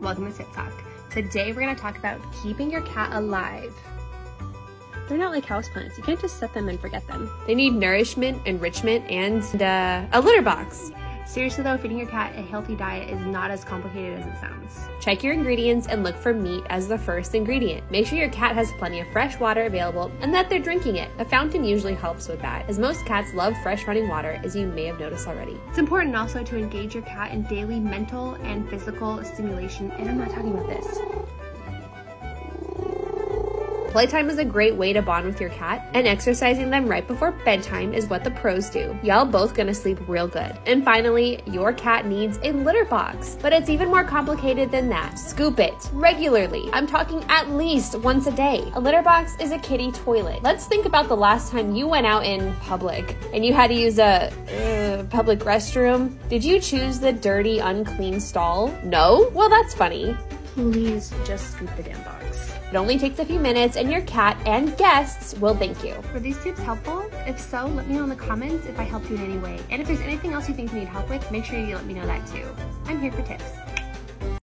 welcome to Tip Talk. Today we're going to talk about keeping your cat alive. They're not like houseplants. You can't just set them and forget them. They need nourishment, enrichment, and uh, a litter box. Seriously though, feeding your cat a healthy diet is not as complicated as it sounds. Check your ingredients and look for meat as the first ingredient. Make sure your cat has plenty of fresh water available and that they're drinking it. A fountain usually helps with that, as most cats love fresh running water, as you may have noticed already. It's important also to engage your cat in daily mental and physical stimulation, and I'm not talking about this. Playtime is a great way to bond with your cat, and exercising them right before bedtime is what the pros do. Y'all both gonna sleep real good. And finally, your cat needs a litter box. But it's even more complicated than that. Scoop it regularly. I'm talking at least once a day. A litter box is a kitty toilet. Let's think about the last time you went out in public and you had to use a uh, public restroom. Did you choose the dirty, unclean stall? No? Well, that's funny. Please just scoop the damn box. It only takes a few minutes and your cat and guests will thank you. Were these tips helpful? If so, let me know in the comments if I helped you in any way. And if there's anything else you think you need help with, make sure you let me know that too. I'm here for tips.